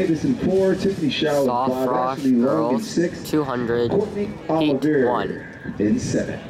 Davison four, Tiffany Shaw in Soft five, Rock Ashley Logan in Girls six, 200 Courtney Oliver 1. in seven.